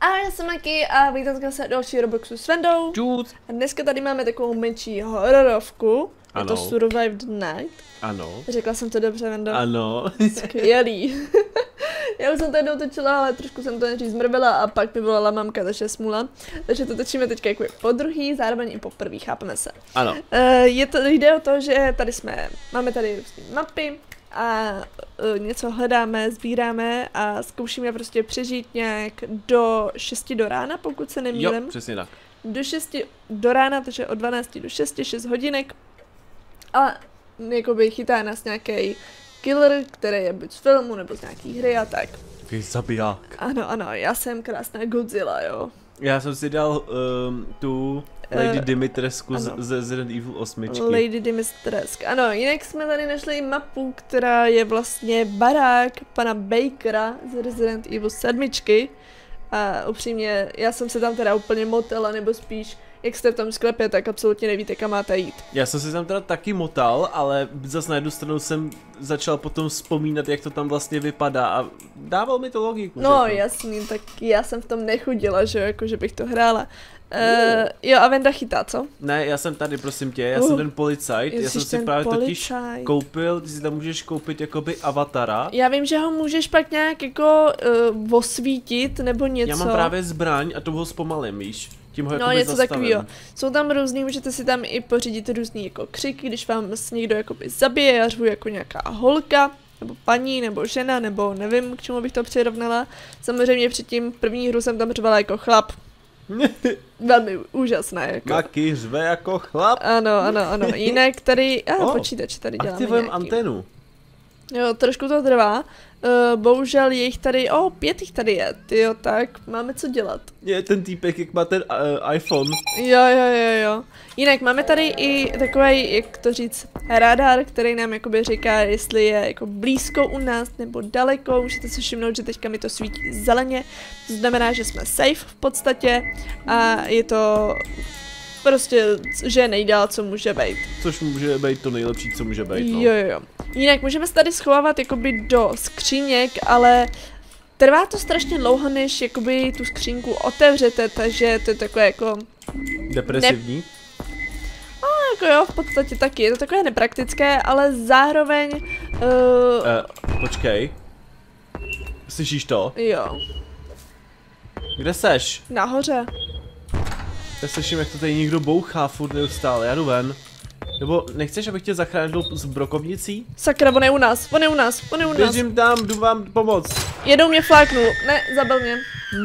A já jsem Maki a vítám se další Robloxu s Vendou. A dneska tady máme takovou menší hororovku. Je to Ano. Survived Night. Ano. Řekla jsem to dobře, Vendo. Ano. Skvělý. já už jsem to jednou točila, ale trošku jsem to nejdřív zmrvila a pak mi volala mamka, takže smula. Takže to točíme teďka jako po druhý, zároveň i po prvý, chápeme se. Ano. Uh, je to, jde o to, že tady jsme, máme tady různé mapy a uh, něco hledáme, sbíráme a zkoušíme prostě přežít nějak do 6 do rána, pokud se Jo, nemýlím. přesně tak. Do 6 do rána, takže od 12 do 6, 6 hodinek. A jakoby chytá nás nějaký killer, který je buď z filmu nebo z nějaký hry a tak. Takový zabiják. Ano, ano, já jsem krásná Godzilla, jo. Já jsem si dal um, tu Lady Eh, Dimitrescu z, ano. z Resident Evil 8. Lady Dimitrescu. Ano, jinak jsme tady našli mapu, která je vlastně barák pana Bakera z Resident Evil 7. A upřímně, já jsem se tam teda úplně motela, nebo spíš, jak jste v tom sklepě, tak absolutně nevíte, kam máte jít. Já jsem si tam teda taky motal, ale zas na jednu stranu jsem začal potom vzpomínat, jak to tam vlastně vypadá a dával mi to logiku. No to- jasný, tak já jsem v tom nechudila, že jo, jako že bych to hrála. Uh, jo, a Venda chytá, co? Ne, já jsem tady, prosím tě, já Uh, jsem ten policajt, já jsem si právě totiž policajt. koupil, ty si tam můžeš koupit jakoby avatara. Já vím, že ho můžeš pak nějak jako uh, osvítit nebo něco. Já mám právě zbraň a to ho zpomalím, víš? Tím ho No, něco zastavím. takového. Jsou tam různý, můžete si tam i pořídit různý jako křiky, když vám s někdo jakoby zabije, já řvu jako nějaká holka, nebo paní, nebo žena, nebo nevím, k čemu bych to přirovnala. Samozřejmě předtím první hru jsem tam řvala jako chlap. Velmi úžasné, jako. Maky řve jako chlap. Ano, ano, ano. Jinak tady, a Oh, počítač tady děláme Aktivujeme nějaký. anténu. Jo, trošku to trvá. Uh, bohužel je jich tady, o, oh, pět jich tady je, jo, tak máme co dělat. Je ten týpek, jak má ten uh, iPhone. Jo, jo, jo, jo. Jinak máme tady i takový, jak to říct, radar, který nám jakoby říká, jestli je jako blízko u nás nebo daleko. Můžete si všimnout, že teďka mi to svítí zeleně. To znamená, že jsme safe v podstatě a je to prostě, že nejdál, co může být. Což může být to nejlepší, co může být. No. Jo, jo, jo. Jinak můžeme se tady schovávat jakoby do skříněk, ale trvá to strašně dlouho, než jakoby tu skřínku otevřete, takže to je takové jako Depresivní. Jako jo, v podstatě taky. Je to takové nepraktické, ale zároveň... Uh, Uh, počkej. Slyšíš to? jo, Kde seš? nahoře. Já slyším, jak to tady někdo bouchá furt neustále, já jdu ven. Nebo nechceš, abych tě zachránil s brokovnicí? Sakra, on je u nás, on je u nás, on je u nás. Běžím tam, jdu vám pomoct. Jedou mě fláknul. Ne, zabil mě.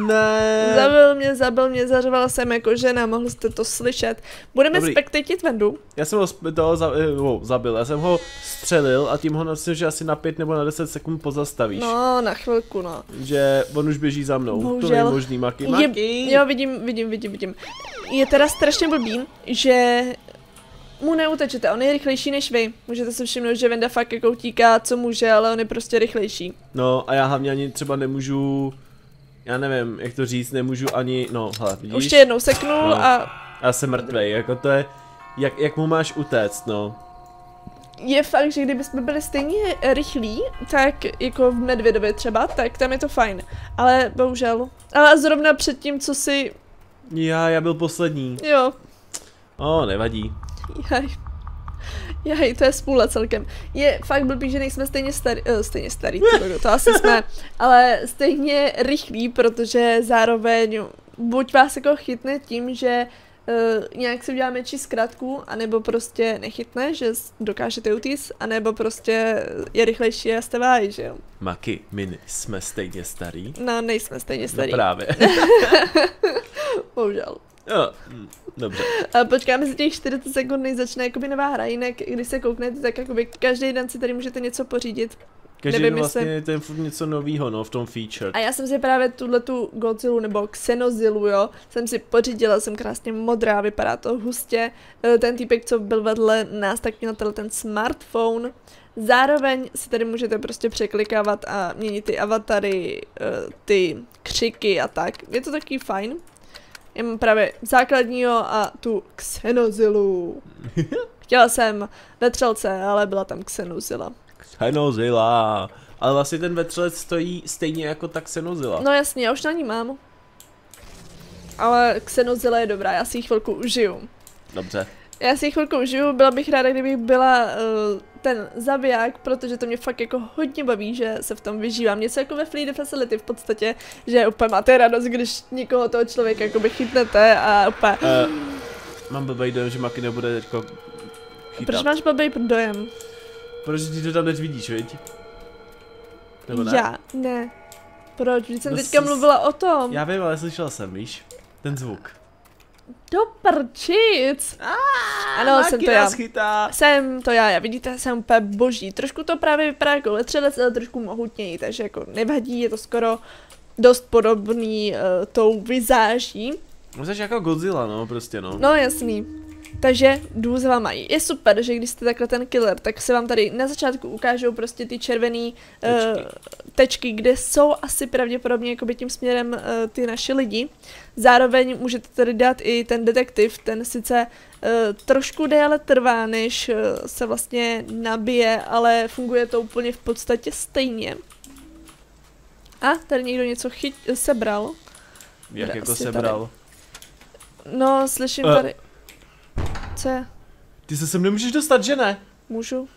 Ne. Zabil mě, zabil mě, zařvala jsem jako žena, mohli jste to slyšet. Budeme Dobrý. spektatit vendu. Já jsem ho toho za, eh, wow, zabil, já jsem ho střelil a tím ho myslím, že asi na 5 nebo na 10 sekund pozastavíš. No, na chvilku, no. Že on už běží za mnou. To Bohužel. není možný, Maky. Maky. Je, jo, vidím, vidím, vidím, vidím. Je teda strašně blbý, že mu neutečete, on je rychlejší než vy. Můžete si všimnout, že Venda fakt jako utíká, co může, ale on je prostě rychlejší. No a já hlavně ani třeba nemůžu, já nevím, jak to říct, nemůžu ani, no hele, vidíš? Už tě jednou seknul No. a Já jsem mrtvej, jako to je, jak, jak mu máš utéct, no. je fakt, že kdyby jsme byli stejně rychlí, tak jako v Medvědově třeba, tak tam je to fajn. Ale bohužel. Ale zrovna před tím, co si, Já, já byl poslední. jo, O, nevadí. Jaj. Jaj, to je spůle celkem. Je fakt blbý, že nejsme stejně starý, uh, stejně starý, logo, to asi jsme, ale stejně rychlí, protože zároveň buď vás jako chytne tím, že uh, nějak si uděláme či zkratku, anebo prostě nechytne, že dokážete utíct, anebo prostě je rychlejší a jste váj, že jo. Maky, my jsme stejně starý. No, nejsme stejně starý, No právě. bohužel. jo, hm, dobře. Ale počkáme si těch 40 sekund, než začne jakoby nová hra, jinak když se kouknete, tak jakoby každý den si tady můžete něco pořídit. Každý Nevím, den jestli- vlastně to je furt něco novýho, no, v tom feature. A já jsem si právě tuhle tu Godzilla nebo Xenozilu, jo, jsem si pořídila, jsem krásně modrá, vypadá to hustě. Eh, Ten týpek, co byl vedle nás, tak měl tenhle ten smartphone. Zároveň si tady můžete prostě překlikávat a měnit ty avatary, eh, ty křiky a tak. Je to taky fajn. Já mám právě základního a tu Xenozilu. Chtěla jsem vetřelce, ale byla tam Xenozila. Xenozilla. Ale vlastně ten vetřelec stojí stejně jako ta Xenozilla. No jasně, já už na ní mám. Ale Xenozilla je dobrá, já si ji chvilku užiju. Dobře. Já si chvilku užiju, byla bych ráda, kdybych byla uh, ten zabiják, protože to mě fakt jako hodně baví, že se v tom vyžívám. Něco jako ve Flee the Facility v podstatě, že úplně máte radost, když někoho toho člověka jakoby chytnete a úplně... Uh, mám blbý dojem, že Maki nebude teďko chytat. Proč máš blbý dojem? Protože ty to tam teď vidíš, viď? Nebo ne? Já, ne. Proč? Vždyť jsem No teďka jsi- mluvila o tom. Já vím, ale slyšel jsem, víš? Ten zvuk. Do prčic. Ano, Maki jsem to já. nás chytá. Jsem to já, já vidíte, jsem úplně boží. Trošku to právě vypadá jako letřelec, ale trošku mohutněji, takže jako nevadí, je to skoro dost podobný uh, tou vizáží. Jsi jako Godzilla, no, prostě, no. No jasný. Takže jdu za váma. Je super, že když jste takhle ten killer, tak se vám tady na začátku ukážou prostě ty červený Tečky. uh, tečky, kde jsou asi pravděpodobně jakoby tím směrem uh, ty naše lidi. Zároveň můžete tady dát i ten detektiv, ten sice uh, trošku déle trvá, než uh, se vlastně nabije, ale funguje to úplně v podstatě stejně. A tady někdo něco chyt, sebral. Jak Bude jako sebral. No, slyším Eh. tady. Co je? Ty se sem nemůžeš dostat, že ne? Můžu?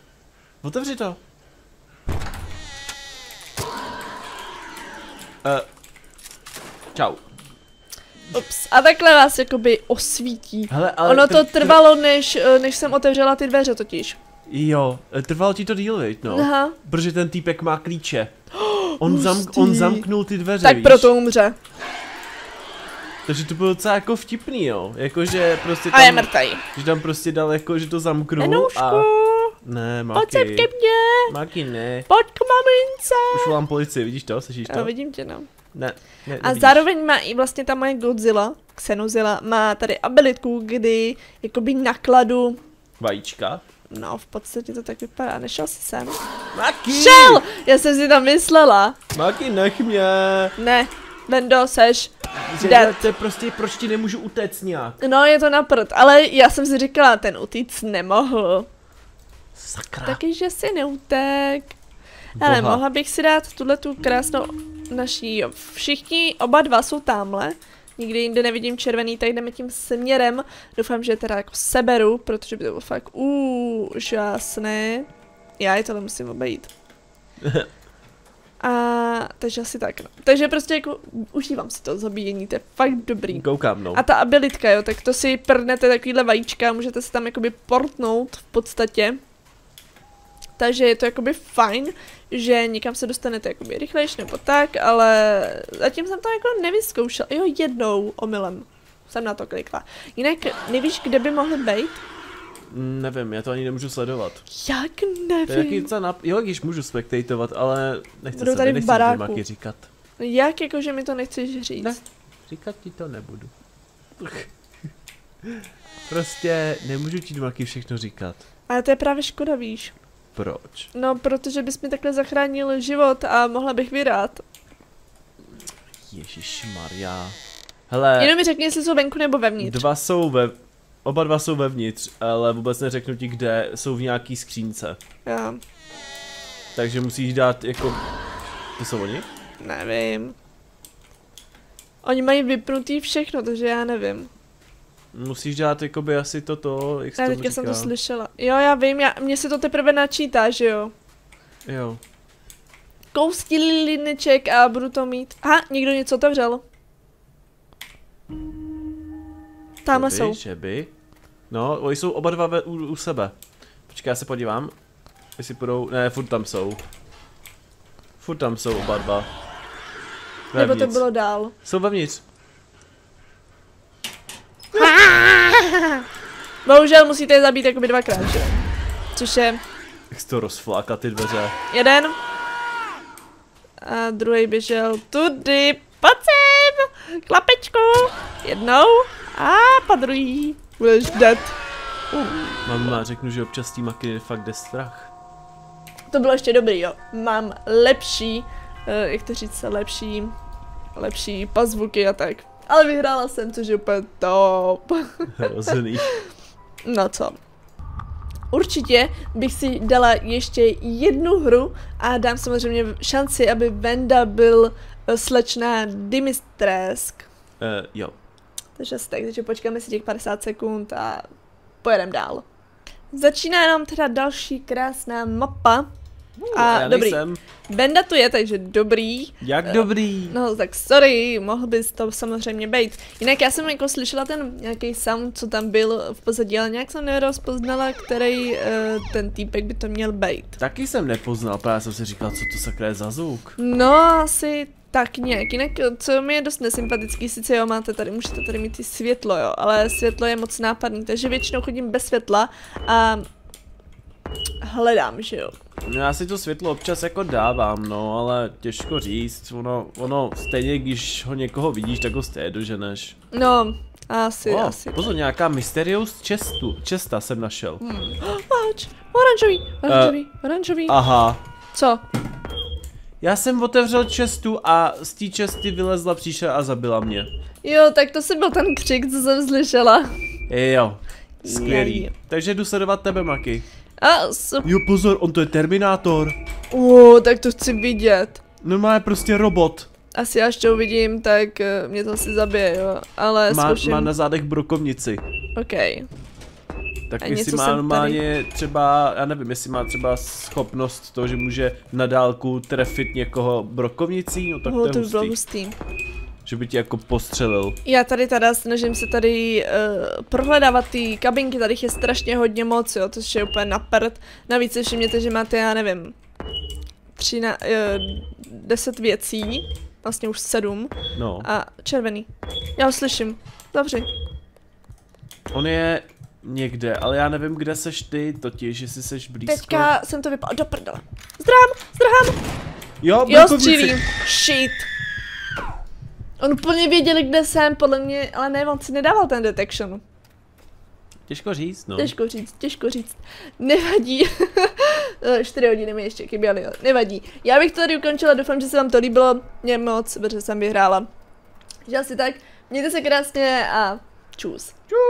Otevři to. Uh, čau. Ups. A takhle vás jakoby osvítí. Hele, ale ono to tr- trvalo, než, eh, než jsem otevřela ty dveře totiž. Jo, eh, trvalo ti to díl, viď, no. Aha. Protože ten týpek má klíče. On, zamk, on zamknul ty dveře, Tak víš? proto umře. Takže to bylo docela jako vtipný, jo. Jakože prostě A je tam, mrtvej. že tam prostě dal jako, že to Enoušku, a... Ne, pojď Maki. ke mně. Maki, ne. Pojď k mamince. Už volám policii, vidíš to? Slyšíš Já to? vidím tě, no. Ne, ne, A nevidíš. zároveň má i vlastně ta moje Godzilla, Xenozilla, má tady abilitku, kdy jakoby nakladu, Vajíčka. no v podstatě to tak vypadá, nešel si sem. Maki! Šel! Já jsem si tam myslela. Maki, nech mě! Ne, Vendo, seš. Dead. to je prostě, proč ti nemůžu utéct nějak? No, je to na prd, ale já jsem si říkala, ten utíct nemohl. Sakra. Taky, že si neutek. Ale mohla bych si dát tuhle tu krásnou naší, jo. Všichni, oba dva jsou tamhle. Nikdy jinde nevidím červený, tak jdeme tím směrem. Doufám, že je teda jako seberu, protože by to bylo fakt úžasné. Já je tohle musím obejít. A takže asi tak, no. Takže prostě jako užívám si to zabíjení, to je fakt dobrý. Koukám, no. A ta abilitka, jo, tak to si prdnete takovýhle vajíčka, můžete se tam jakoby portnout v podstatě. Takže je to jakoby fajn, že někam se dostanete jakoby rychlejš nebo tak, ale zatím jsem to jako nevyzkoušel. Jo, jednou omylem jsem na to klikla. Jinak nevíš, kde by mohly být? Nevím, já to ani nemůžu sledovat. Jak To je jaký nevím. nap... Jo, když můžu spektatovat, ale nechci Budou se tady v nechci baráku. Maky říkat. Jak jako, že mi to nechceš říct? Ne. Říkat ti to nebudu. prostě nemůžu ti Maky všechno říkat. Ale to je právě škoda, víš. Proč? No, protože bys mi takhle zachránil život a mohla bych vyrát. Ježíš Maria. Hele, Jenom mi řekni, jestli jsou venku nebo vevnitř. dva jsou ve... Oba dva jsou vevnitř, ale vůbec neřeknu ti kde, jsou v nějaký skřínce. Já Takže musíš dát jako... To jsou oni? nevím. Oni mají vypnutý všechno, takže já nevím. Musíš dát jakoby asi toto, jak se Já teďka jsem to slyšela. Jo, já vím, já, mně se to teprve načítá, že jo. Jo. Kousky lineček a budu to mít. Aha, někdo něco otevřel. Tamhle jsou. Že by. No, oni jsou oba dva ve, u, u sebe. Počkej, já se podívám. Jestli půjdou, ne, furt tam jsou. Furt tam jsou oba dva. Nebo to Vevnitř. bylo dál. Jsou vevnitř. Bohužel musíte je zabít jakoby dvakrát, že. Což je Jak to rozfláka ty dveře. jeden. A druhý běžel tudy. Pojď sem! Klapečku! Jednou. A pa druhý. Budeš dead. Mama, řeknu, že občas tý maky fakt jde strach. To bylo ještě dobrý, jo. Mám lepší, uh, jak to říct, lepší, lepší pazvuky a tak. Ale vyhrála jsem, což je úplně top. Hrozný. No co? Určitě bych si dala ještě jednu hru a dám samozřejmě šanci, aby Venda byl eh, slečna Dimitresk. Uh, jo. Takže tak, takže počkáme si těch 50 sekund a pojedeme dál. Začíná nám teda další krásná mapa. A já dobrý. nejsem. Benda tu je, takže dobrý. Jak Eh, dobrý. No tak sorry, mohl bys to samozřejmě být. Jinak já jsem jako slyšela ten nějaký sound, co tam byl v pozadí, ale nějak jsem nerozpoznala, který uh, ten týpek by to měl být. Taky jsem nepoznal, právě jsem si říkal, co to sakra je za zvuk. No, asi tak nějak. Jinak, co mi je dost nesympatický, sice jo, máte tady, můžete tady mít i světlo, jo, ale světlo je moc nápadný, takže většinou chodím bez světla a hledám, že jo. No já si to světlo občas jako dávám, no, ale těžko říct, ono, ono stejně, když ho někoho vidíš, tak ho stejně doženeš. No, asi, O, asi. pozor, nějaká Mysterious čestu, česta jsem našel. Hmm. Páč, oranžový, oranžový, oranžový. Aha, Co? já jsem otevřel čestu a z té česty vylezla příšera a zabila mě. Jo, tak to si byl ten křik, co jsem slyšela. Jo, skvělý. Takže jdu sledovat tebe, Maky. A super. Jo, pozor, on to je Terminátor. Uh, tak to chci vidět. Normálně prostě robot. Asi až to uvidím, tak uh, mě to asi zabije, jo. Ale Má, zkouším. má na zádech brokovnici. OK. Tak A jestli má normálně třeba, já nevím, jestli má třeba schopnost to, že může na dálku trefit někoho brokovnicí, no tak Uh, to to je by bylo hustý. Že by tě jako postřelil. Já tady teda snažím se tady uh, prohledávat ty kabinky, tady je strašně hodně moc, jo, to je úplně na prd. Navíc si všimněte, že máte, já nevím, tři na, uh, deset věcí, vlastně už sedm, No, a červený. Já ho slyším. Dobře. on je někde, ale já nevím, kde seš ty, totiž, jestli seš blízko. Teďka jsem to vypadla do prdele. Zdrám, zdrám. Jo, Jo, střílím. Shit. On úplně věděli, kde jsem, podle mě, ale ne, on si nedával ten detection. Těžko říct, no. Těžko říct, těžko říct. Nevadí. Eh, Čtyři hodiny mi ještě chyběly, jo. nevadí. Já bych to tady ukončila, doufám, že se vám to líbilo. Mě moc, protože jsem vyhrála. Že asi tak. Mějte se krásně a čus. Čus.